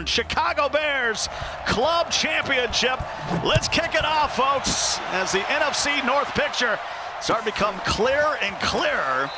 down. Chicago Bears Club Championship. Let's kick it off, folks, as the NFC North picture starting to become clearer and clearer.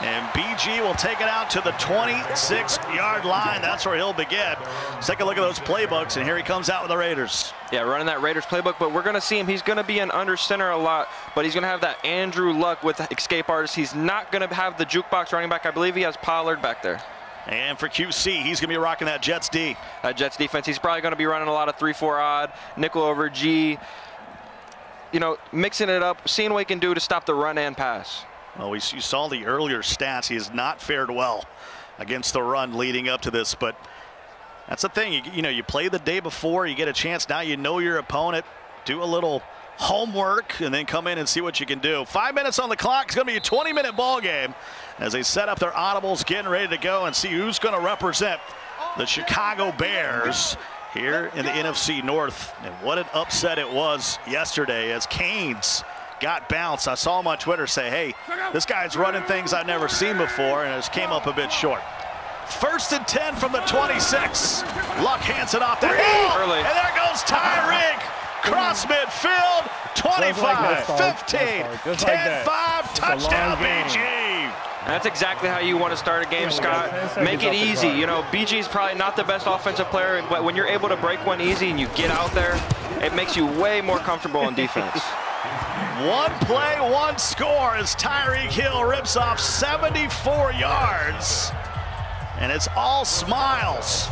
And BG will take it out to the 26-yard line. That's where he'll begin. Let's take a look at those playbooks, and here he comes out with the Raiders. Yeah, running that Raiders playbook, but we're going to see him. He's going to be an under center a lot, but he's going to have that Andrew Luck with escape artist. He's not going to have the jukebox running back. I believe he has Pollard back there. And for QC, he's going to be rocking that Jets D. That Jets defense, he's probably going to be running a lot of 3-4 odd, nickel over G. You know, mixing it up, seeing what he can do to stop the run and pass. Well, we, you saw the earlier stats. He has not fared well against the run leading up to this, but that's the thing. You, you know, you play the day before, you get a chance. Now you know your opponent. Do a little homework and then come in and see what you can do. Five minutes on the clock. It's going to be a 20-minute ball game as they set up their audibles, getting ready to go and see who's going to represent the Chicago Bears here in the NFC North. And what an upset it was yesterday as Canes got bounced. I saw him on Twitter say, hey, this guy's running things I've never seen before, and it just came up a bit short. First and 10 from the 26. Luck hands it off hill. Early. And there goes Tyreek. Cross midfield. 25, 15, 10, 5, touchdown BG. That's exactly how you want to start a game, Scott. Make it easy. You know, BG's probably not the best offensive player, but when you're able to break one easy and you get out there, it makes you way more comfortable in defense. One play, one score as Tyreek Hill rips off 74 yards. And it's all smiles.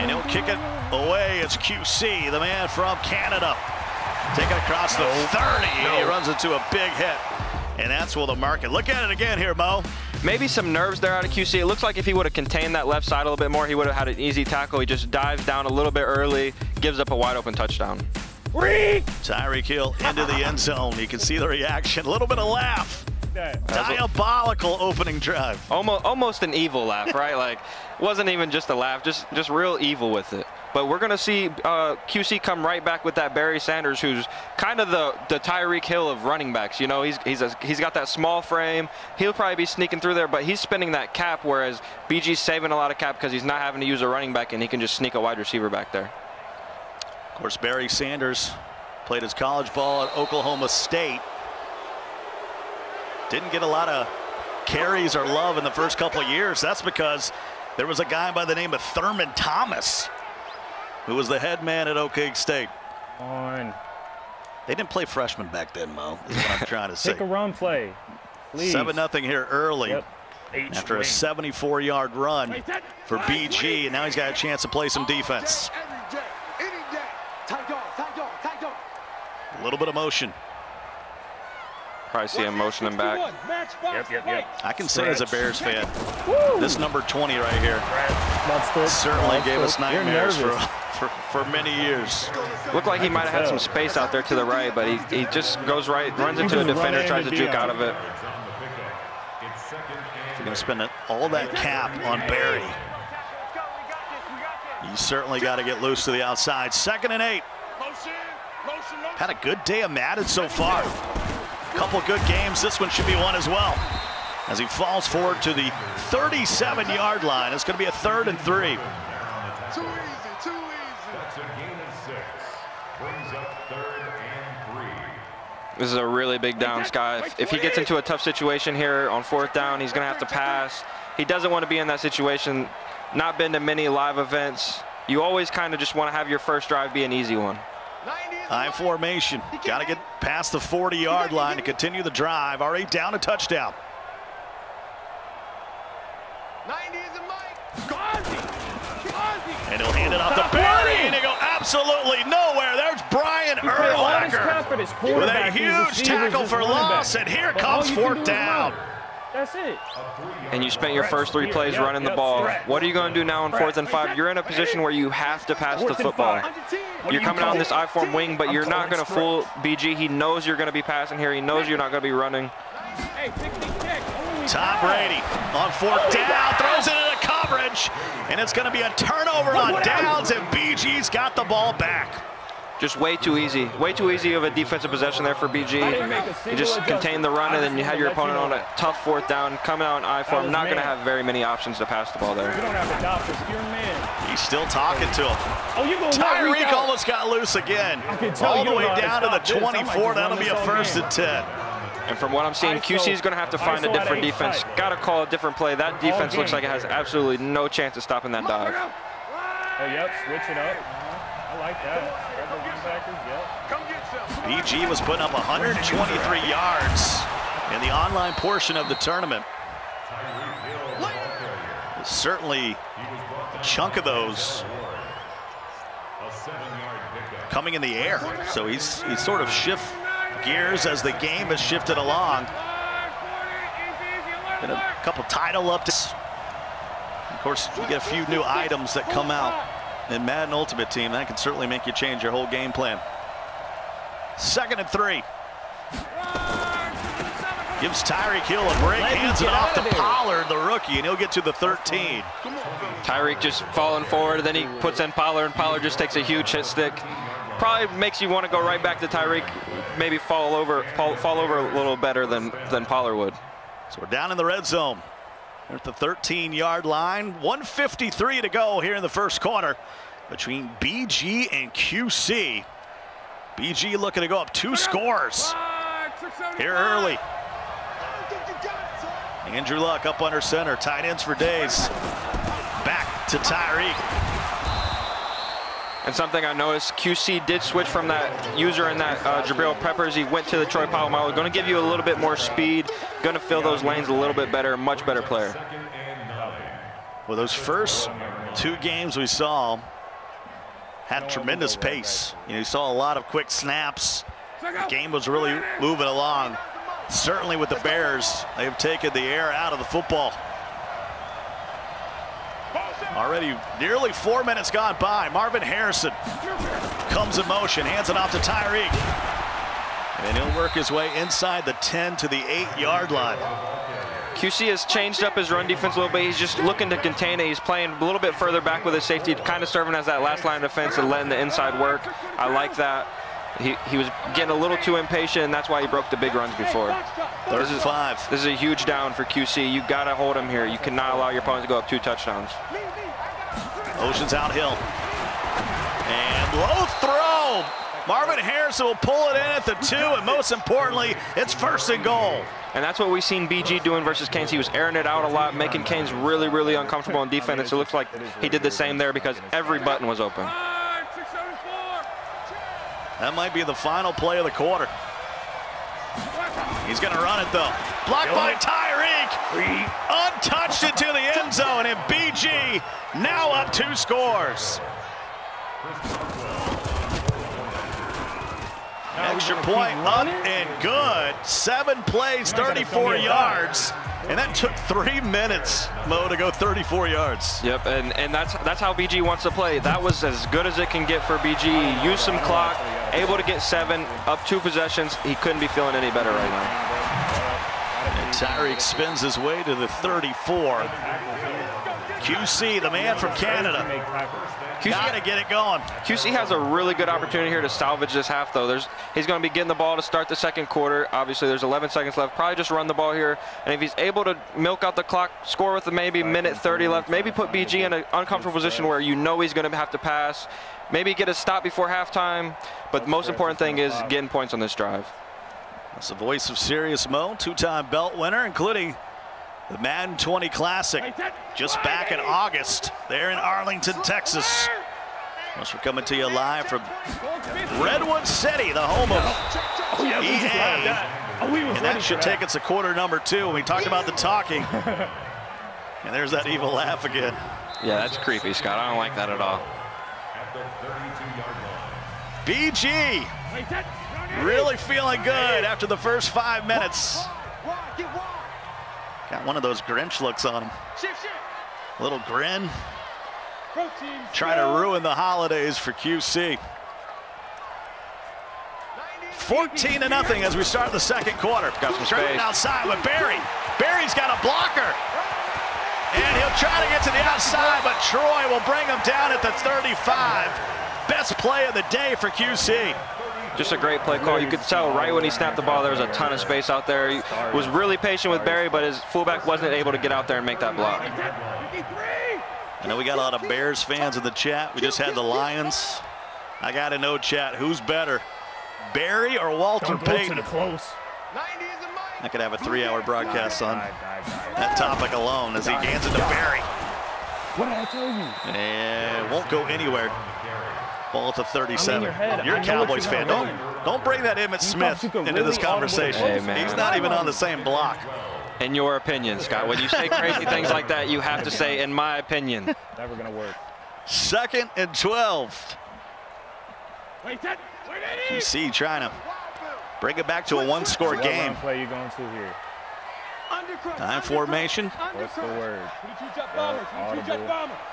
And he'll kick it away. It's QC, the man from Canada. Take it across the 30. He runs into a big hit. And that's where the market. Look at it again here, Mo. Maybe some nerves there out of QC. It looks like if he would have contained that left side a little bit more, he would have had an easy tackle. He just dives down a little bit early, gives up a wide open touchdown. Tyreek Hill into the end zone. You can see the reaction. A little bit of laugh. Diabolical opening drive. Almost, almost an evil laugh, right? like, wasn't even just a laugh, just, just real evil with it. But we're going to see uh, QC come right back with that Barry Sanders, who's kind of the, the Tyreek Hill of running backs. You know, he's, he's, a, he's got that small frame. He'll probably be sneaking through there, but he's spending that cap, whereas BG's saving a lot of cap because he's not having to use a running back, and he can just sneak a wide receiver back there. Of course, Barry Sanders played his college ball at Oklahoma State. Didn't get a lot of carries or love in the first couple of years. That's because there was a guy by the name of Thurman Thomas who was the head man at Oak State. On. They didn't play freshmen back then, Mo, is what I'm trying to say. Take a run play. Please. 7 nothing here early. Yep. After a 74-yard run for BG, and now he's got a chance to play some defense. A little bit of motion. Probably see him motioning back. Yep, yep, yep. I can say as a Bears fan, this number 20 right here certainly gave us nightmares for, for, for many years. Looked like he might have had some space out there to the right, but he, he just goes right, runs into a defender, tries to juke out of it. You're going to spend all that cap on Barry. You certainly got to get loose to the outside. Second and eight. Had a good day of Madden so far. Couple good games. This one should be one as well. As he falls forward to the 37-yard line. It's going to be a third and three. Too easy, too easy. That's a gain of six. Brings up third and three. This is a really big down, Sky. If, if he gets into a tough situation here on fourth down, he's going to have to pass. He doesn't want to be in that situation. Not been to many live events. You always kind of just want to have your first drive be an easy one. High formation. Got to get past the 40-yard line to continue the drive. Already down a touchdown. 90 is a Mike. And he'll hand it off to Barry, and he go absolutely nowhere. There's Brian Urlacher with a huge tackle for loss, and here comes fourth down. That's it. And you spent your first three plays Yep, running the ball. correct. What are you going to do now on fourth and five? You're in a position where you have to pass the Fourth and football. You're coming out on this I-form wing, but you're not going to fool BG. He knows you're going to be passing here. He knows you're not going to be running. Tom Brady on fourth down, throws it into coverage, and it's going to be a turnover on downs, and BG's got the ball back. Just way too easy. Way too easy of a defensive possession there for BG. You just contain the run and then you had your opponent on a tough fourth down, coming out in I form. Not going to have very many options to pass the ball there. You don't have to doubt this. You're a man. He's still talking to him. Oh, you going Tyreek almost got loose again. can tell All the way know how to down to the stop this. I might 24. That'll be a first game. and 10. And from what I'm seeing, QC is going to have to find a different defense. Got to call a different play. That defense looks like it has absolutely no chance of stopping that dive. Oh, yep. Switch it up. Uh-huh. I like that. BG was putting up 123 yards in the online portion of the tournament. Certainly a chunk of those A seven-yard pickup. coming in the air. So he's he's sort of shift gears as the game has shifted along. And a couple title updates. Of course, you get a few new items that come out in Madden Ultimate Team. That can certainly make you change your whole game plan. Second and three. Gives Tyreek Hill a break, Let hands it off to there. Pollard, the rookie, and he'll get to the 13. Tyreek just falling forward, then he puts in Pollard, and Pollard just takes a huge hit stick. Probably makes you want to go right back to Tyreek, maybe fall over, fall, fall over a little better than than Pollard would. So we're down in the red zone. At the 13-yard line. 153 to go here in the first quarter between BG and QC. BG looking to go up two scores here early. Andrew Luck up under center. Tight ends for days. Back to Tyreek. And something I noticed, QC did switch from that user in that uh, Jabril Peppers. He went to the Troy Polamalu. Going to give you a little bit more speed. Going to fill those lanes a little bit better. Much better player. Well, those first two games we saw had tremendous pace. You know, you saw a lot of quick snaps. The game was really moving along. Certainly with the Bears, they've taken the air out of the football. Already nearly four minutes gone by. Marvin Harrison comes in motion, hands it off to Tyreek. And he'll work his way inside the 10 to the 8-yard line. QC has changed up his run defense a little bit. He's just looking to contain it. He's playing a little bit further back with his safety, kind of serving as that last line of defense and letting the inside work. I like that. He, he was getting a little too impatient, and that's why he broke the big runs before. Third and five. This is a huge down for QC. You got to hold him here. You cannot allow your opponent to go up two touchdowns. Oceans out hill. And low throw. Marvin Harrison will pull it in at the two, and most importantly, it's first and goal. And that's what we've seen BG doing versus Canes. He was airing it out a lot, making Canes really, really uncomfortable in defense. It looks like he did the same there because every button was open. That might be the final play of the quarter. He's going to run it, though. Blocked by Tyreek. Untouched to the end zone, and BG now up two scores. Extra point up and good. Seven plays, 34 yards. And that took three minutes, Mo, to go 34 yards. Yep, and, and that's that's how BG wants to play. That was as good as it can get for BG. Use some clock, able to get seven, up two possessions. He couldn't be feeling any better right now. Tyreek spins his way to the 34. QC, the man from Canada. QC Gotta get it going. QC has a really good opportunity here to salvage this half, though. There's he's going to be getting the ball to start the second quarter. Obviously, there's 11 seconds left. Probably just run the ball here, and if he's able to milk out the clock, score with maybe minute 30 left, maybe put BG in an uncomfortable position where you know he's going to have to pass. Maybe get a stop before halftime. But the most important thing is getting points on this drive. That's the voice of Serious Mo, two-time belt winner, including the Madden 20 Classic, just back in August there in Arlington, Texas. Plus, we're coming to you live from Redwood City, the home of Oh, yeah, we just EA. grabbed that. Oh, we And that should take us to quarter number two. when We talked about the talking. And there's that evil laugh again. Yeah, that's creepy, Scott. I don't like that at all. At the 32-yard. BG really feeling good after the first five minutes. Wide, get wide. Got one of those Grinch looks on him. Little grin. Trying to ruin the holidays for QC. 14 to nothing as we start the second quarter. Got some space. outside with Barry. Barry's got a blocker. And he'll try to get to the outside, but Troy will bring him down at the 35. best play of the day for QC. Just a great play call. You could tell right when he snapped the ball, there was a ton of space out there. He was really patient with Barry, but his fullback wasn't able to get out there and make that block. I know we got a lot of Bears fans in the chat. We just had the Lions. I got to know, chat, who's better, Barry or Walter Don't Payton? close. 90 is a Mike. I could have a three-hour broadcast on that topic alone as he hands it to Barry. What did I tell you? And it won't go anywhere. Ball to 37. your. You're a Cowboys fan. Don't don't bring that Emmitt Smith thought you could into this really audible conversation. Hey. He's not even on the same block. In your opinion, Scott, when you say crazy things like that, you have to say, in my opinion. Never gonna work. Second and 12. Wait, that. Wait, that is. QC trying to bring it back to a one-score game. run play you going to here? Time formation What's the word? bomber.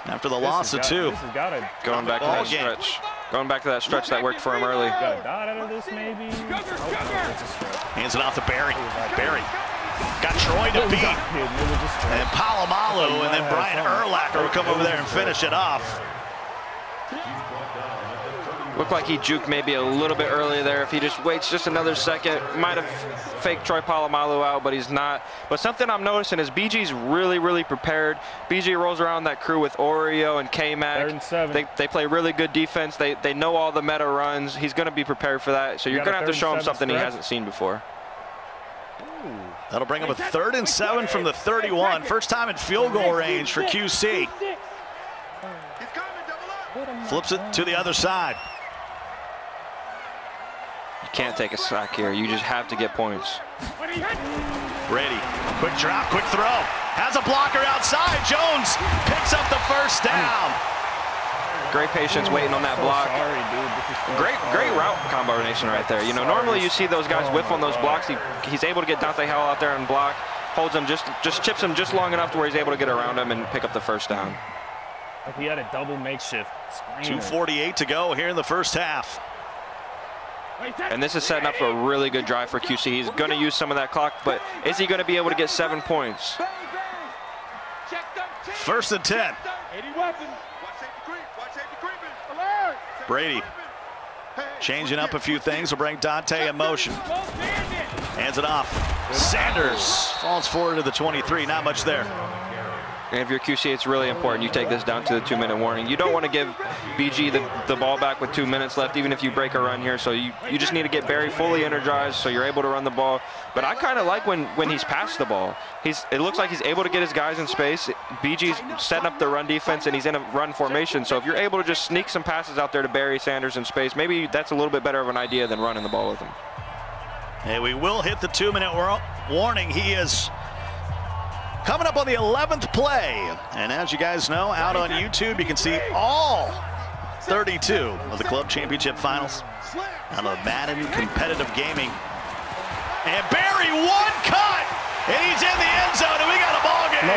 After the This loss has of got- two. This has got Going back to that game. stretch. Going back to that stretch that worked for him early. got a dot out of this, maybe. Nope, oh, it's a stretch. Hands it off to Barry. Barry got Troy to beat. not hidden, it was just And stretch. Polamalu and then Brian Urlacher will come over there and finish it off. Looked like he juked maybe a little bit earlier there. If he just waits just another second, might have faked Troy Polamalu out, but he's not. But something I'm noticing is BG's really, really prepared. BG rolls around that crew with Oreo and K-Mac. Third and seven. They, they play really good defense. They, they know all the meta runs. He's going to be prepared for that. So you're going to have to show him and seven something he hasn't seen before. That'll bring up a third and seven from the 31. First time in field goal range for QC. He's coming, double up. Flips it to the other side. You can't take a sack here. You just have to get points. Brady, quick drop, quick throw. Has a blocker outside. Jones picks up the first down. Great patience waiting on that block. Sorry, dude. This is so Great, great route combination right there. You know, normally you see those guys whiff on those blocks. He, he's able to get Dante Hall out there and block, holds him just, just chips him just long enough to where he's able to get around him and pick up the first down. Like he had a double makeshift. 2.48 to go here in the first half. And this is setting up for a really good drive for QC. He's going to use some of that clock, but is he going to be able to get seven points? Bang, bang. Check 13. First and 10. 80 weapons. Watch safety creep. Watch safety creeping. Alert. Safety Brady changing up a few things will bring Dante in motion. Hands it off. Sanders falls forward to the 23. Not much there. And if you're QC, it's really important you take this down to the two-minute warning. You don't want to give BG the, the ball back with two minutes left, even if you break a run here. So you, you just need to get Barry fully energized so you're able to run the ball. But I kind of like when, when he's passed the ball. He's It looks like he's able to get his guys in space. BG's setting up the run defense, and he's in a run formation. So if you're able to just sneak some passes out there to Barry Sanders in space, maybe that's a little bit better of an idea than running the ball with him. Hey, we will hit the two-minute warning. He is coming up on the 11th play. And as you guys know, out on YouTube, you can see all 32 of the club championship finals out of Madden competitive gaming. And Barry, one cut, and he's in the end zone, and we got a ball game.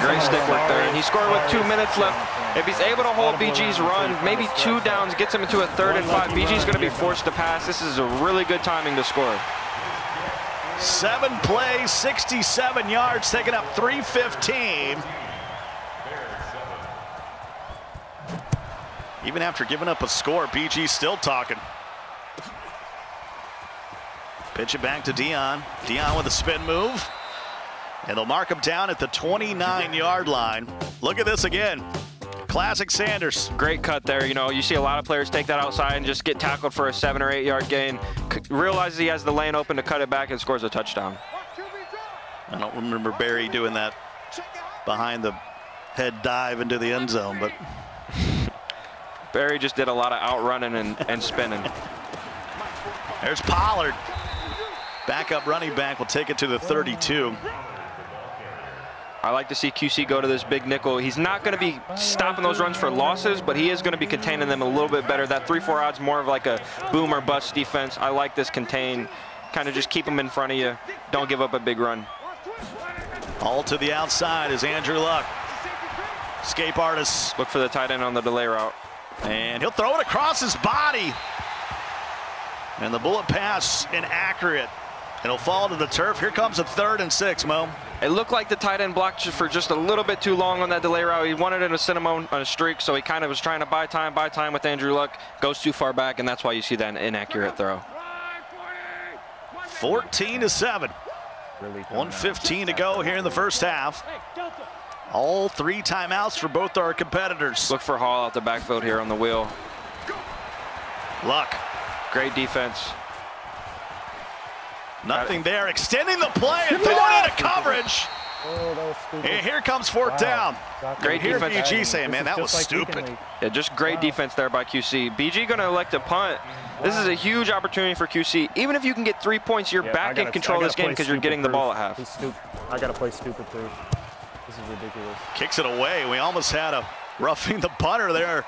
Great stick work there. And he scored with two minutes left. If he's able to hold BG's run, maybe two downs, gets him into a third and five, BG's going to be forced to pass. This is a really good timing to score. Seven plays, 67 yards, taking up 315. Even after giving up a score, BG's still talking. Pitch it back to Dion. Dion with a spin move. And they'll mark him down at the 29-yard line. Look at this again. Classic Sanders. Great cut there. You know, you see a lot of players take that outside and just get tackled for a seven or eight yard gain. Realizes he has the lane open to cut it back and scores a touchdown. I don't remember Barry doing that behind the head dive into the end zone, but Barry just did a lot of outrunning and, and spinning. There's Pollard. Backup running back will take it to the 32. I like to see QC go to this big nickel. He's not going to be stopping those runs for losses, but he is going to be containing them a little bit better. That 3-4 odds more of like a boom or bust defense. I like this contain. Kind of just keep them in front of you. Don't give up a big run. All to the outside is Andrew Luck. Escape artist. Look for the tight end on the delay route. And he'll throw it across his body. And the bullet pass inaccurate. It'll fall to the turf. Here comes a third and six, Mo. It looked like the tight end blocked for just a little bit too long on that delay route. He wanted it to send him on, a streak, so he kind of was trying to buy time, buy time with Andrew Luck. Goes too far back, and that's why you see that inaccurate throw. 14 to 7. Really coming out. 115 to go here in the first half. All three timeouts for both our competitors. Look for Hall out the backfield here on the wheel. Luck. Great defense. Nothing there. Extending the play and throwing into coverage. Oh, that was stupid. And here comes fourth down. Exactly. Great Here defense. BG saying, man, that was like stupid. Yeah, just great defense there by QC. BG going to elect a punt. This is a huge opportunity for QC. Even if you can get three points, you're Yeah, back in gotta- control of this game because you're stupid getting the ball at half. He's stupid. I gotta play stupid proof. This is ridiculous. Kicks it away. We almost had a roughing the punter there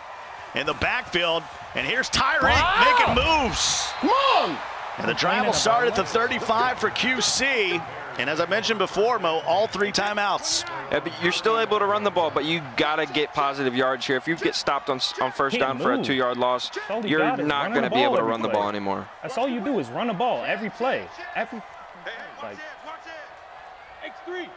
in the backfield. And here's Tyreek making moves. Come on! And the drive will start at the 35 for QC. And as I mentioned before, Mo, all three timeouts. Yeah, but you're still able to run the ball, but you got to get positive yards here. If you get stopped on, on first Can't down for a two-yard loss, you you're not going to be able to every run the ball anymore. That's all you do is run the ball every play. Every Like- it, watch it. X3,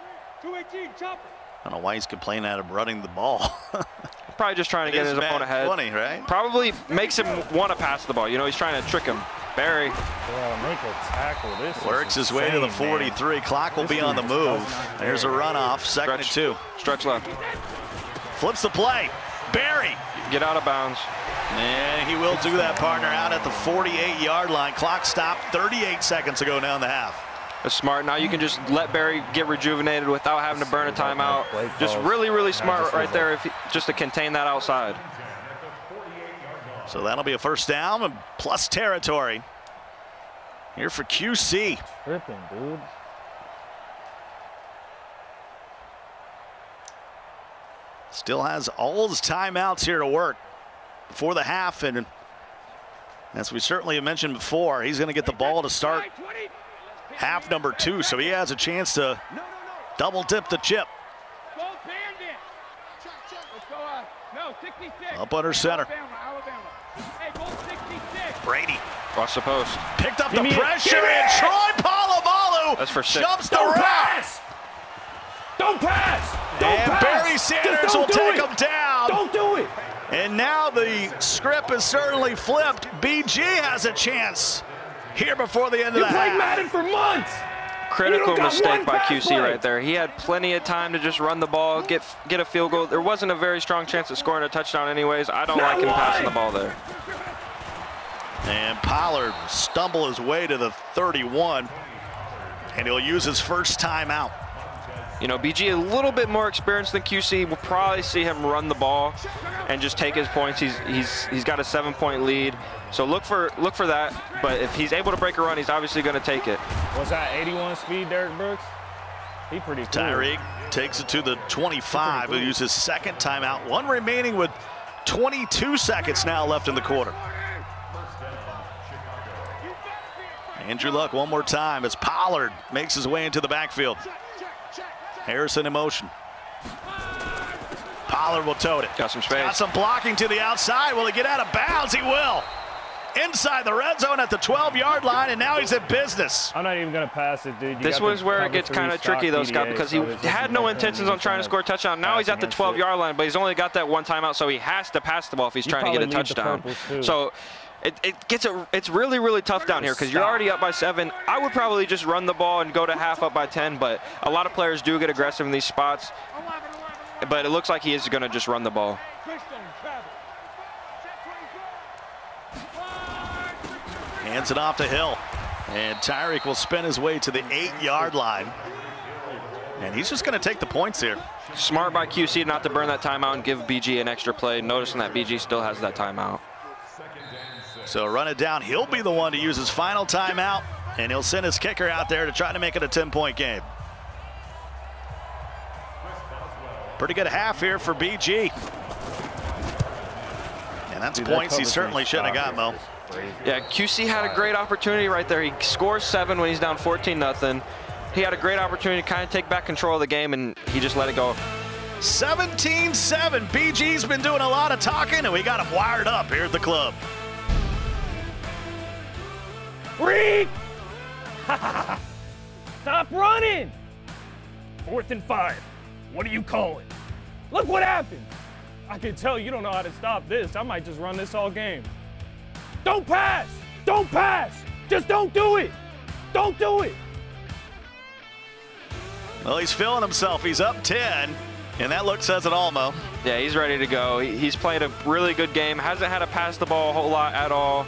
218, chopper. I don't know why he's complaining at him running the ball. Probably just trying to get his opponent ahead. funny, right? Probably makes him want to pass the ball. You know, he's trying to trick him. Barry, make a tackle. This Works his way to the insane, man. 43. Clock will This be on the move. does not There's a care. runoff. Second and two. stretch left. Flips the play. Barry. Get out of bounds. And he will do that, partner, out at the 48-yard line. Clock stopped 38 seconds ago down the half. That's smart. Now you can just let Barry get rejuvenated without having to burn a timeout. Just really, really smart right there if he, just to contain that outside. So that'll be a first down and plus territory. Here for QC. Tripping, dude. Still has all his timeouts here to work before the half. And as we certainly have mentioned before, he's going to get the ball to start half number two. So he has a chance to double dip the chip Gold bandit. Let's go, uh, no, 66. up under center. Brady Watch the post. picked up Give the pressure Give me and it. Troy Polamalu That's for six. jumps the Don't route. pass! Don't pass! Don't And pass! Barry Sanders don't will take it. him down. Don't do it! And now the script is certainly flipped. BG has a chance here before the end You of the played half. Madden for months! Critical You don't got mistake by QC play. right there. He had plenty of time to just run the ball, get get a field goal. There wasn't a very strong chance of scoring a touchdown anyways. I don't Not like him passing the ball there. And Pollard stumble his way to the 31. And he'll use his first timeout. You know, BG a little bit more experienced than QC. We'll probably see him run the ball and just take his points. He's he's he's got a seven-point lead, so look for look for that. But if he's able to break a run, he's obviously going to take it. Was that 81 speed, Derrick Brooks? He pretty cool. Tyreek takes it to the 25. He'll use his second timeout. One remaining with 22 seconds now left in the quarter. Andrew Luck one more time as Pollard makes his way into the backfield. Harrison in motion. Pollard will tote it. Got some space. Got some blocking to the outside. Will he get out of bounds? He will. Inside the red zone at the 12-yard line, and now he's in business. I'm not even gonna pass it, dude. You This got was where it gets kind of tricky, though, Scott, because he so there's just had no intentions on trying to to score a touchdown. Now he's at the 12-yard line, but he's only got that one timeout, so he has to pass the ball if he's You trying to get a probably lead the touchdown. So it, it gets a, it's really, really tough down here because you're already up by seven. I would probably just run the ball and go to half up by 10, but a lot of players do get aggressive in these spots. But it looks like he is going to just run the ball. Hands it off to Hill. And Tyreek will spin his way to the eight-yard line. And he's just going to take the points here. Smart by QC not to burn that timeout and give BG an extra play, noticing that BG still has that timeout. So run it down. He'll be the one to use his final timeout, and he'll send his kicker out there to try to make it a 10-point game. Pretty good half here for BG. And that's Dude, that points he certainly shouldn't have stock got, Mo. Yeah, QC had a great opportunity right there. He scores seven when he's down 14 nothing. He had a great opportunity to kind of take back control of the game, and he just let it go. 17-7. BG's been doing a lot of talking, and we got him wired up here at the club. Freak! Stop running! fourth and five. What do you call it? Look what happened. I can tell you don't know how to stop this. I might just run this all game. Don't pass! Don't pass! Just don't do it! Don't do it! Well, he's feeling himself. He's up 10, and that look says it all, Mo. Yeah, he's ready to go. He's played a really good game. Hasn't had to pass the ball a whole lot at all.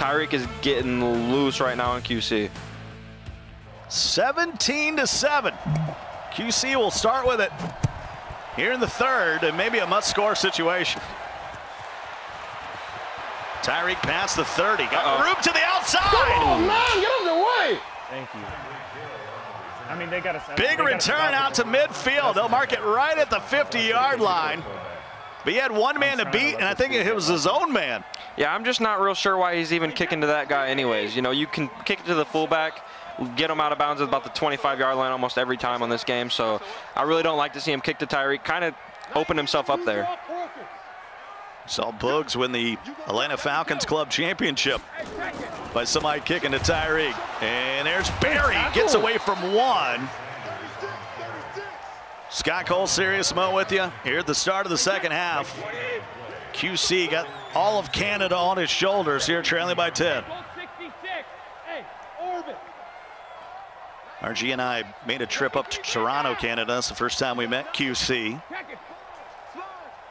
Tyreek is getting loose right now in QC. 17 to 7. QC will start with it here in the third, and maybe a must-score situation. Tyreek past the 30. Got Uh-oh. room to the outside. Oh, man, get out of the way. Thank you. I mean, they got to Big return out to midfield. They'll mark it right at the 50-yard line. But he had one man to beat, and I think it was his own man. Yeah, I'm just not real sure why he's even kicking to that guy anyways. You know, you can kick it to the fullback, get him out of bounds at about the 25-yard line almost every time on this game. So I really don't like to see him kick to Tyreek. Kind of open himself up there. Saw Boogs win the Atlanta Falcons Club Championship by somebody kicking to Tyreek. And there's Barry, gets away from one. Scott Cole, Serious Mo with you here at the start of the second half. QC got all of Canada on his shoulders here, trailing by 10. 66. Hey, RG and I made a trip up to Toronto, Canada. It's the first time we met QC Check it. Slide.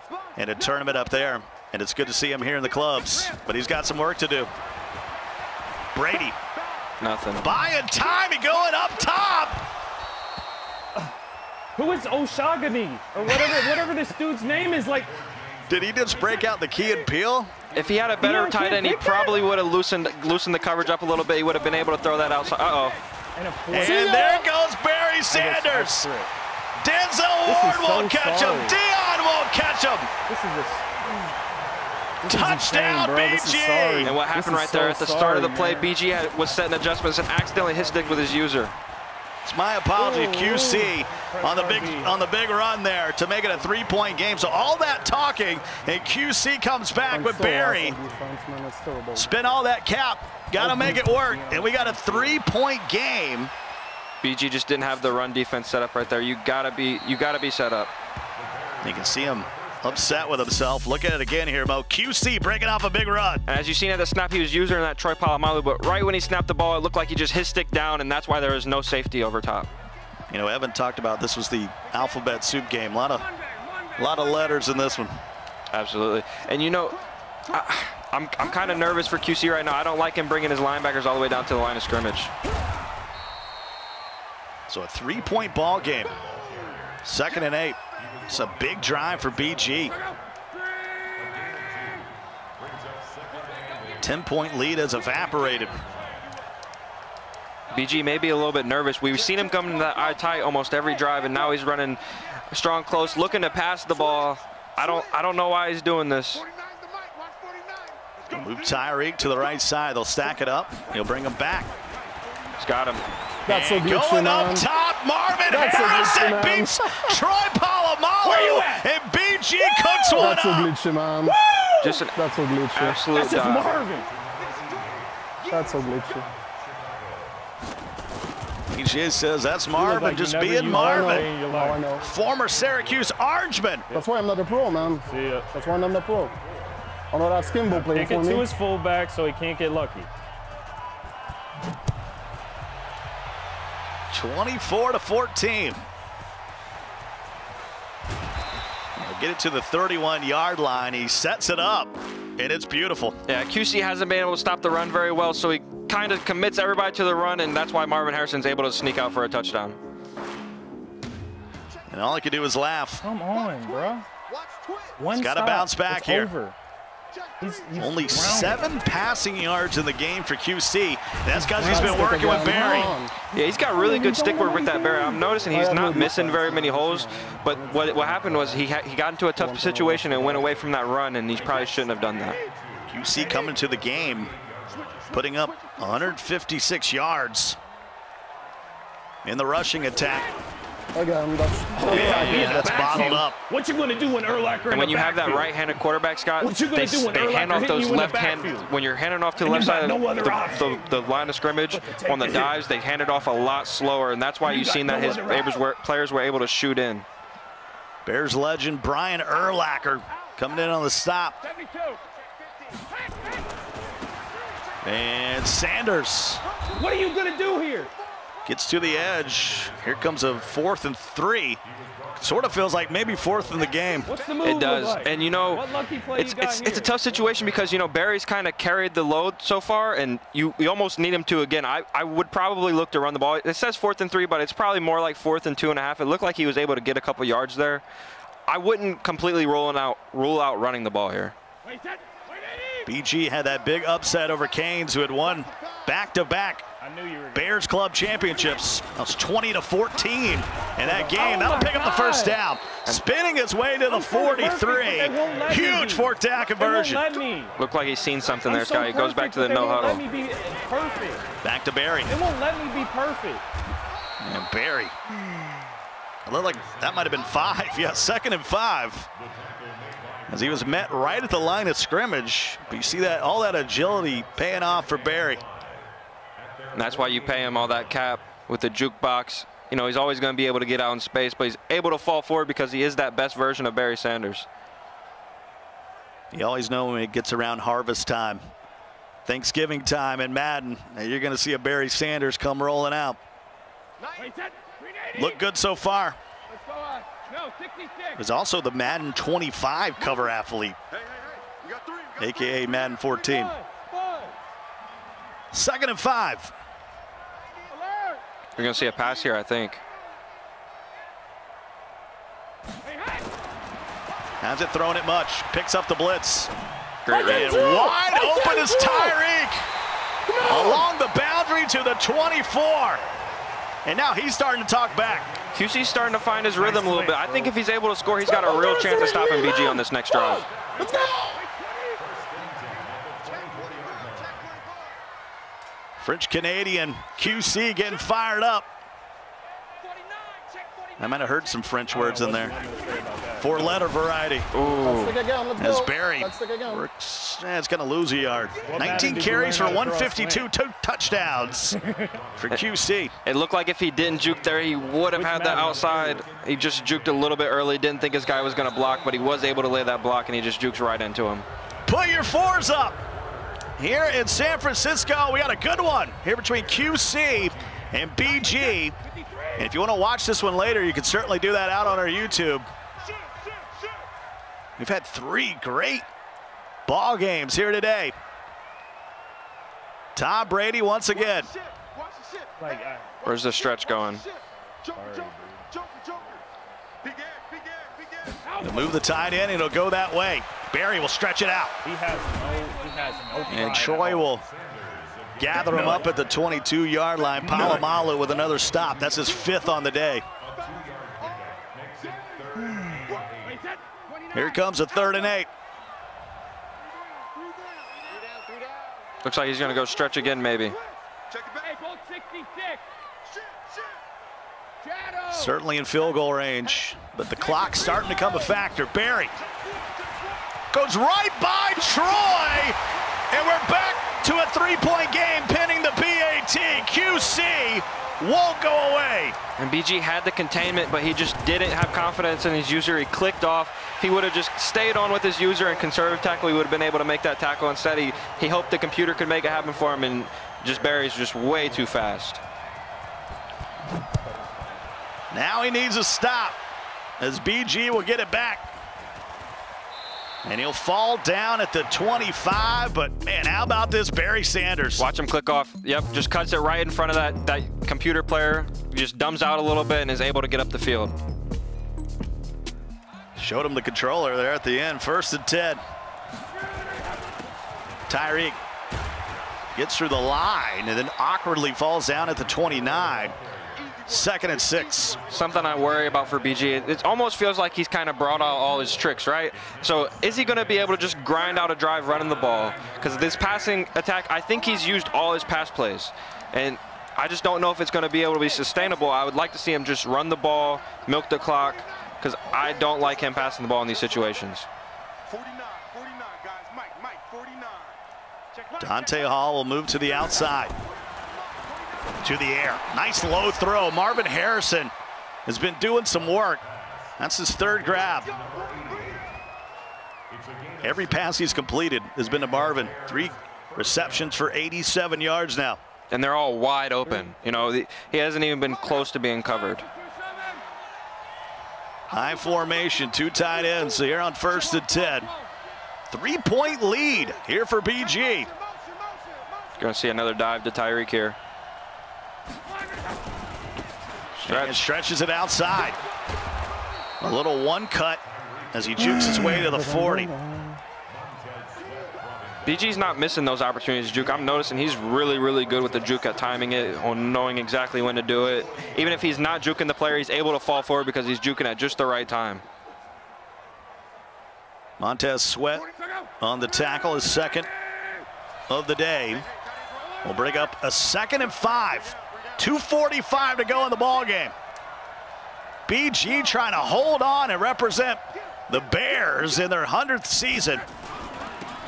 Slide. in a tournament up there. And it's good to see him here in the clubs, but he's got some work to do. Brady Nothing. buying time and going up top. Who is Oshagani or whatever whatever this dude's name is? Like, Did he just break out the Key and Peele? If he had a better Yeah, tight end, he probably would have loosened loosened the coverage up a little bit. He would have been able to throw that outside. Uh-oh. and a. And there goes Barry Sanders. Denzel Ward is won't catch sorry. him. Dion won't catch him. This is a this Touchdown, insane, bro. This is BG. And what happened is right there at the start of the play, man. BG had, was setting adjustments and accidentally hit stick with his user. It's my apology, Ooh, QC, ooh. on the big on the big run there to make it a three-point game. So all that talking, and QC comes back I'm with so Barry. awesome defense, man. It's terrible. Spin all that cap. Got to oh, make it work, and we got a three-point game. BG just didn't have the run defense set up right there. You gotta be you gotta be set up. You can see him upset with himself. Look at it again here, Mo. QC breaking off a big run. And as you seen at the snap, he was using that Troy Polamalu, but right when he snapped the ball, it looked like he just hit stick down, and that's why there was no safety over top. You know, Evan talked about this was the alphabet soup game. A lot of, a lot of letters in this one. Absolutely. And you know, I, I'm, I'm kind of nervous for QC right now. I don't like him bringing his linebackers all the way down to the line of scrimmage. So a three-point ball game. Second and eight. It's a big drive for BG. 10-point lead has evaporated. BG may be a little bit nervous. We've seen him come to that eye tight almost every drive, and now he's running strong close, looking to pass the ball. I don't, I don't know why he's doing this. 49 the mic. Watch 49. Move Tyreek to the right side. They'll stack it up. He'll bring him back. He's got him. That's so And glitchy, going man. up top, Marvin That's Harrison beats Troy Polamalu. Where you at? And BG cooks one That's so up. glitchy, man. Just an That's so glitchy. absolute That's just dive. Marvin. That's so glitchy. BG says that's Marvin like just being used know. Marvin. in your I know. Former Syracuse Orangeman. That's why I'm not a pro, man. See ya. That's why I'm not a pro. I don't have Skimbo playing Kick for it to me. his fullback so he can't get lucky. 24 to 14. They'll Get it to the 31 yard line. He sets it up, and it's beautiful. Yeah, QC hasn't been able to stop the run very well, so he kind of commits everybody to the run, and that's why Marvin Harrison's able to sneak out for a touchdown. And all he can do is laugh. Come on, bro. Watch twitch. One gotta bounce back it's here. Over. He's, he's Only grounded. seven passing yards in the game for QC. That's because he's Let's been working with. Barry. Yeah, he's got really good stick work with that Barry. I'm noticing he's not missing very many holes, but what what happened was he ha he got into a tough situation and went away from that run, and he probably shouldn't have done that. QC coming to the game, putting up 156 yards in the rushing attack. Again, that's, oh, that's Yeah, He in that's bottled up. What you gonna do when Urlacher And when you have that right-handed quarterback, Scott, What you gonna they, do when they Urlacher hand off those you in the left hand when you're handing off to the And left side no of other the, the, the line of scrimmage But to take on the the hit. dives, they hand it off a lot slower, and that's why You you've got seen that his other Abers option. were, players were able to shoot in. Bears legend Brian Urlacher coming in on the stop. And Sanders What are you gonna do here? Gets to the edge. Here comes a fourth and three. Sort of feels like maybe fourth in the game. What's the move It does, like? and you know, what lucky play it's you it's it's a tough situation because you know Barry's kind of carried the load so far, and you you almost need him to again. I I would probably look to run the ball. It says fourth and three, but it's probably more like fourth and two and a half. It looked like he was able to get a couple yards there. I wouldn't completely rule out rule out running the ball here. Wait, set. Wait, BG had that big upset over Canes, who had won back-to-back I knew you were. Bears Club championships. That was 20 to 14 in that oh game. Oh That'll pick up the first down. Spinning his way to the I'm so perfect, but 43. they won't let me Huge be. fourth down conversion. let me. Looked like he's seen something there, I'm Scott. He goes back to the no huddle. Let me be perfect. Back to Barry. They won't let me be perfect. And Barry. It looked like that might have been five. Yeah, second and five. As he was met right at the line of scrimmage. But you see that all that agility paying off for Barry. And that's why you pay him all that cap with the jukebox. You know, he's always going to be able to get out in space, but he's able to fall forward because he is that best version of Barry Sanders. You always know when it gets around harvest time. Thanksgiving time in Madden, you're going to see a Barry Sanders come rolling out. Wait, set. 380. Look good so far. No, 66. Also the Madden 25 cover athlete, aka Madden 14. One, one. Second and five. Alert. You're going to see a pass here, I think. Hey, hey. Has it thrown it much. Picks up the blitz. Great And read. wide I open can't is do it. Tyreek. Along the boundary to the 24. And now he's starting to talk back. QC's starting to find his rhythm a little bit. I think if he's able to score, he's got a real chance of stopping BG on this next drive. Let's go. French Canadian QC getting fired up. 49. Check 49. I might have heard some French words in there. Four letter variety. Ooh. Stick again, let's As go. Barry Let's stick again. works, eh, it's going to lose a yard. 19 Madden did you carries for learn how to throw a 152, two touchdowns for QC. It looked like if he didn't juke there, he would have had the outside. He just juked a little bit early. Didn't think his guy was going to block, but he was able to lay that block, and he just jukes right into him. Put your fours up. Here in San Francisco, we got a good one here between QC and BG. And if you want to watch this one later, you can certainly do that out on our YouTube. We've had three great ball games here today. Tom Brady once again. Shit. Watch the shit. Like, I, Where's the stretch going? Move the tight end, it'll go that way. Barry will stretch it out. he has no. He has no. And Troy will gather him up at the 22-yard line. Polamalu with another stop. That's his fifth on the day. Wait, set. 29. Here comes a third and eight. Looks like he's going to go stretch again, maybe. Check it back. Hey, both 66. Shit, shit. Shadow. Certainly in field goal range, but the clock's starting to come a factor. Barry goes right by Troy, and we're back to a three-point game pinning the PAT. QC won't go away. And BG had the containment, but he just didn't have confidence in his user. He clicked off. If he would have just stayed on with his user and conservative tackle, he would have been able to make that tackle. Instead, he, he hoped the computer could make it happen for him, and just Barry's just way too fast. Now he needs a stop as BG will get it back. And he'll fall down at the 25, but man, how about this Barry Sanders? Watch him click off. Yep, just cuts it right in front of that, that computer player. Just dumbs out a little bit and is able to get up the field. Showed him the controller there at the end. First and 10. Tyreek gets through the line and then awkwardly falls down at the 29. Second and six. Something I worry about for BG. It, it almost feels like he's kind of brought out all his tricks, right? So is he going to be able to just grind out a drive running the ball? Because this passing attack, I think he's used all his pass plays. And I just don't know if it's going to be able to be sustainable. I would like to see him just run the ball, milk the clock, because I don't like him passing the ball in these situations. 49, 49, guys. Mike, Mike, 49. Check Dante Hall will move to the outside. To the air. Nice low throw. Marvin Harrison has been doing some work. That's his third grab. Every pass he's completed has been to Marvin. Three receptions for 87 yards now. And they're all wide open. You know, the- he hasn't even been close to being covered. High formation, two tight ends so here on first and 10. Three-point lead here for BG. Going to see another dive to Tyreek here. And stretches it outside. A little one cut as he jukes his way to the 40. BG's not missing those opportunities, Juke. I'm noticing he's really, really good with the juke at timing it, on knowing exactly when to do it. Even if he's not juking the player, he's able to fall forward because he's juking at just the right time. Montez Sweat on the tackle, his second of the day. Will bring up a second and five. 2.45 to go in the ball game. BG trying to hold on and represent the Bears in their 100th season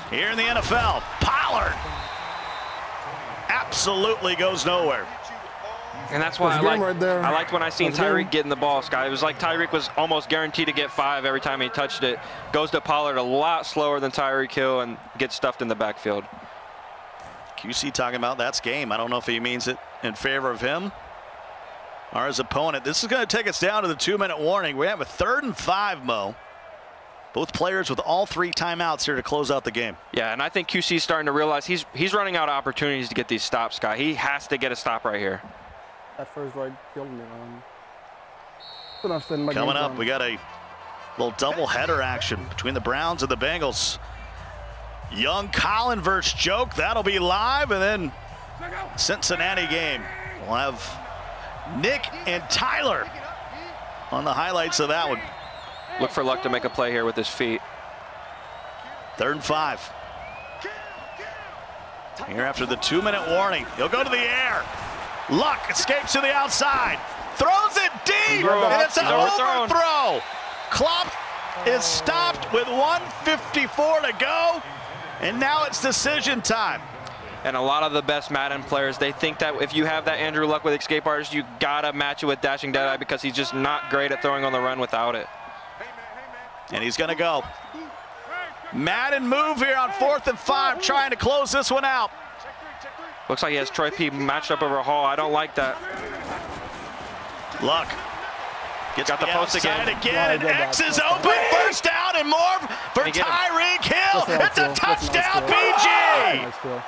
here in the NFL. Pollard absolutely goes nowhere. And that's why I That's game like. right there. I liked when I seen That's game. Tyreek getting the ball, Sky. It was like Tyreek was almost guaranteed to get five every time he touched it. Goes to Pollard a lot slower than Tyreek Hill and gets stuffed in the backfield. QC talking about that's game. I don't know if he means it in favor of him or his opponent. This is going to take us down to the two-minute warning. We have a third and five, Mo. Both players with all three timeouts here to close out the game. Yeah, and I think QC is starting to realize he's he's running out of opportunities to get these stops, Sky. He has to get a stop right here. That first drive killed me, man. Couldn't have my Coming game up, plan. we got a little double header action between the Browns and the Bengals. Young Colin versus Joke. That'll be live, and then Cincinnati game. We'll have Nick and Tyler on the highlights of that one. Look for Luck to make a play here with his feet. Third and five. Here after the two-minute warning, he'll go to the air. Luck escapes to the outside, throws it deep, and it's an overthrow. Klopp is stopped with 154 to go, and now it's decision time. And a lot of the best Madden players, they think that if you have that Andrew Luck with escape artist, you gotta match it with dashing deadeye because he's just not great at throwing on the run without it. And he's gonna go. Madden move here on fourth and five, trying to close this one out. Looks like he has Troy P matched up over Hall. I don't like that. Luck. Gets Got the post outside again. again, Yeah, and he did that. X is open. First down and more for he? Tyreek Hill. It's a nice kill. That's a touchdown, nice BG.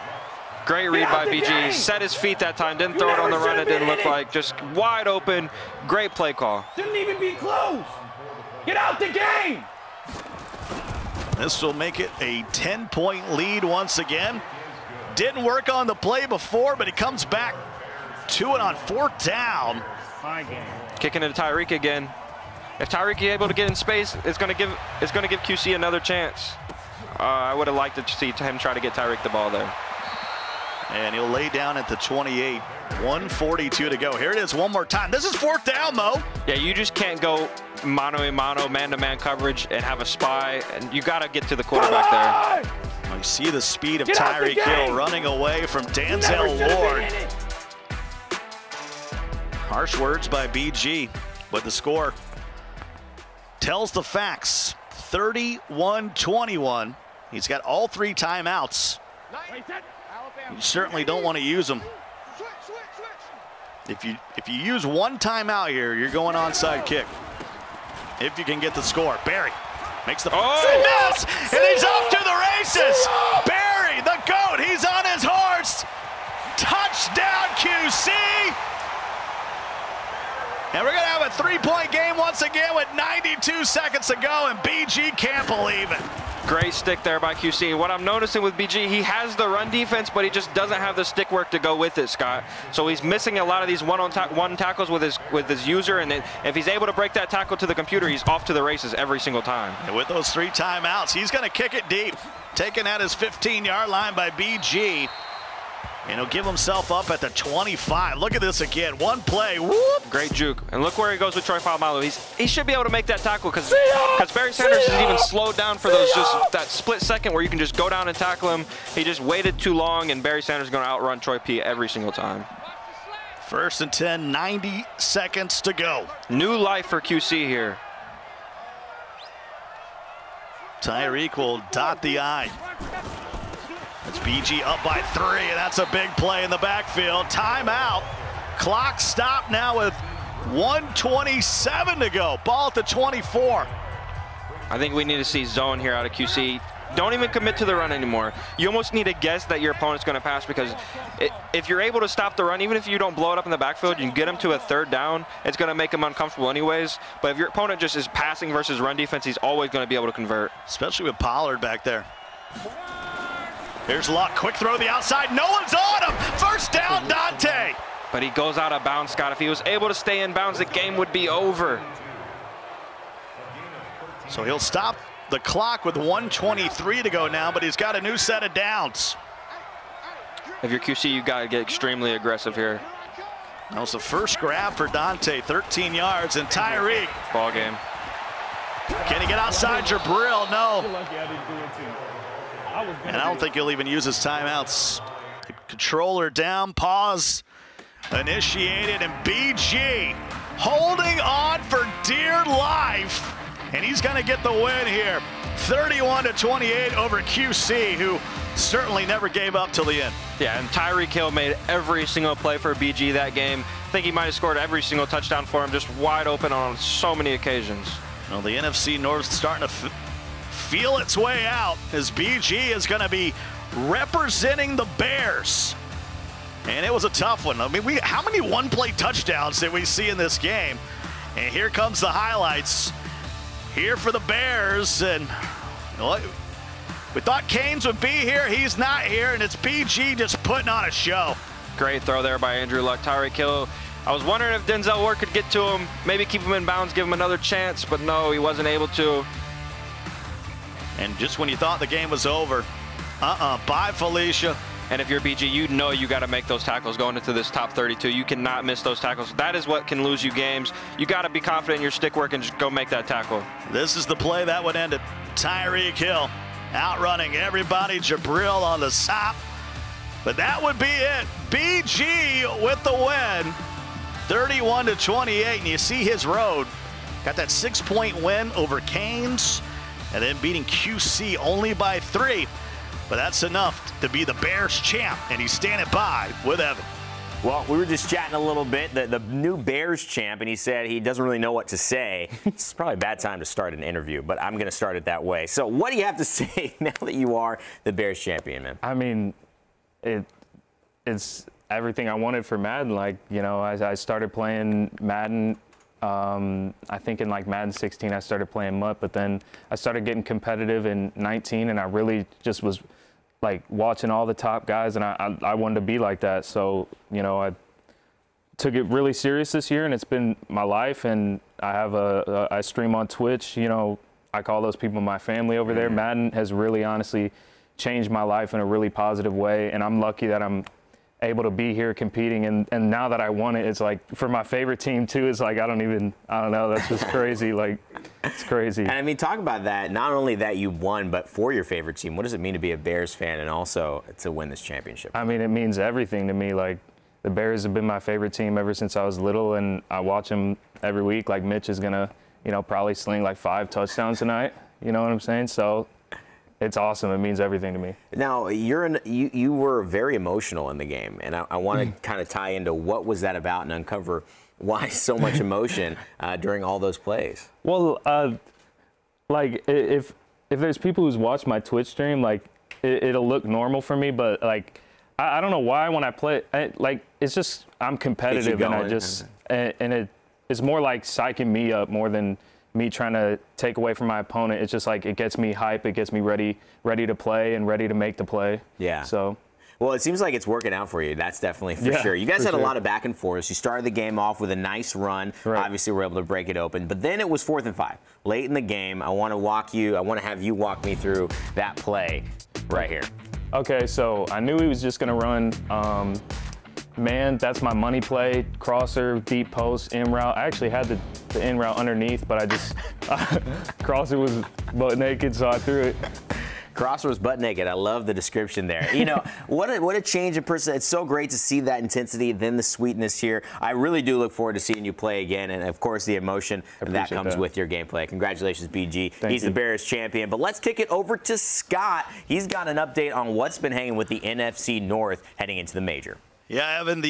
Great read by BG. game. Set his feet that time. Didn't You throw it on the run. It didn't look like. Just wide open. Great play call. Didn't even be close. Get out the game. This will make it a 10-point lead once again. Didn't work on the play before, but he comes back to it on fourth down. Kicking it to Tyreek again. If Tyreek is able to get in space, it's going to give it's going to give QC another chance. Uh, I would have liked to see him try to get Tyreek the ball there. And he'll lay down at the 28. 142 to go. Here it is one more time. This is fourth down, Mo. Yeah, you just can't go mano a mano, man-to-man coverage and have a spy. And you got to get to the quarterback there. Come You see the speed of Get out the Tyreek Hill running away from Never Denzel should've Ward. Harsh words by BG, but the score tells the facts. 31-21. He's got all three timeouts. You certainly don't want to use them. If you if you use one timeout here, you're going onside kick. If you can get the score. Barry makes the Oh! miss, and he's off to the races. Barry, the goat, he's on his horse. Touchdown, QC. And we're going to have a three-point game once again with 92 seconds to go, and BG can't believe it. Great stick there by QC. What I'm noticing with BG, he has the run defense, but he just doesn't have the stick work to go with it, Scott. So he's missing a lot of these one-on ta- one tackles with his with his user, and if he's able to break that tackle to the computer, he's off to the races every single time. And with those three timeouts, he's going to kick it deep. Taken at his 15-yard line by BG. And he'll give himself up at the 25. Look at this again. One play. Whoop. Great juke. And look where he goes with Troy Polamalu. He's he should be able to make that tackle because Barry Sanders is even slowed down for those just that split second where you can just go down and tackle him. He just waited too long, and Barry Sanders is going to outrun Troy P every single time. First and 10, 90 seconds to go. New life for QC here. Tyreek will dot the I. It's BG up by three, and that's a big play in the backfield. Timeout. Clock stopped now with 127 to go. Ball at the 24. I think we need to see zone here out of QC. Don't even commit to the run anymore. You almost need to guess that your opponent's going to pass because it, if you're able to stop the run, even if you don't blow it up in the backfield, you can get him to a third down. It's going to make him uncomfortable anyways. But if your opponent just is passing versus run defense, he's always going to be able to convert. Especially with Pollard back there. Here's Luck. Quick throw to the outside. No one's on him. First down, Dante. But he goes out of bounds, Scott. If he was able to stay in bounds, the game would be over. So he'll stop the clock with 123 to go now, but he's got a new set of downs. If you're QC, you got to get extremely aggressive here. That was the first grab for Dante, 13 yards, and Tyreek. Ball game. Can he get outside Jabril? No. And I don't think he'll even use his timeouts. Controller down, pause, initiated, and BG holding on for dear life. And he's going to get the win here. 31 to 28 over QC, who certainly never gave up till the end. Yeah, and Tyreek Hill made every single play for BG that game. I think he might have scored every single touchdown for him, just wide open on so many occasions. Well, the NFC North starting to feel its way out as BG is going to be representing the Bears. And it was a tough one. I mean, we how many one-play touchdowns did we see in this game? And here comes the highlights. Here for the Bears, and well, we thought Canes would be here. He's not here, and it's BG just putting on a show. Great throw there by Andrew Luck. Tyreek Hill. I was wondering if Denzel Ward could get to him, maybe keep him in bounds, give him another chance, but no, he wasn't able to. And just when you thought the game was over, uh-uh, bye, Felicia. And if you're BG, you know you got to make those tackles going into this top 32. You cannot miss those tackles. That is what can lose you games. You got to be confident in your stick work and just go make that tackle. This is the play that would end it. Tyreek Hill outrunning everybody. Jabril on the stop. But that would be it. BG with the win. 31 to 28. And you see his road. Got that six point win over Canes. And then beating QC only by three. But that's enough to be the Bears champ. And he's standing by with Evan. Well, we were just chatting a little bit. The, the new Bears champ, and he said he doesn't really know what to say. it's probably a bad time to start an interview, but I'm going to start it that way. So, what do you have to say now that you are the Bears champion, man? I mean, it it's everything I wanted for Madden. Like, you know, I, I started playing Madden. Um, I think in like Madden 16, I started playing MUT, but then I started getting competitive in 19, and I really just was like watching all the top guys, and I, I, I wanted to be like that. So, you know, I took it really serious this year, and it's been my life. And I have a, a I stream on Twitch. You know, I call those people my family over there. Madden has really, honestly, changed my life in a really positive way, and I'm lucky that I'm able to be here competing. And and now that I won it, it's like for my favorite team too. It's like I don't even I don't know. That's just crazy. Like it's crazy. And I mean, talk about that. Not only that you won, but for your favorite team. What does it mean to be a Bears fan and also to win this championship? I mean, it means everything to me. Like the Bears have been my favorite team ever since I was little, and I watch them every week. Like Mitch is gonna, you know, probably sling like five touchdowns tonight. You know what I'm saying? So it's awesome. It means everything to me. Now you're in, you you were very emotional in the game, and I, I want to kind of tie into what was that about and uncover why so much emotion uh, during all those plays. Well, uh, like if if there's people who's watched my Twitch stream, like it, it'll look normal for me, but like I, I don't know why when I play, I, like it's just I'm competitive and I just and, and it it's more like psyching me up more than me trying to take away from my opponent. It's just like it gets me hype, it gets me ready ready to play and ready to make the play. Yeah. So Well, it seems like it's working out for you. That's definitely for Yeah, sure. You guys had a lot of back and forth. You started the game off with a nice run. Right. Obviously, we're able to break it open. But then it was fourth and five. Late in the game, I want to walk you. I want to have you walk me through that play right here. Okay, so I knew he was just gonna run um, man. That's my money play. Crosser, deep post, in route. I actually had the, the in route underneath, but I just crosser was butt naked, so I threw it. Crosser was butt naked. I love the description there. You know, what a, what a change in person. It's so great to see that intensity, then the sweetness here. I really do look forward to seeing you play again, and of course the emotion that comes that. with your gameplay. Congratulations, BG. Thank He's you. the Bears champion. But let's kick it over to Scott. He's got an update on what's been hanging with the NFC North heading into the major. Yeah, Evan, the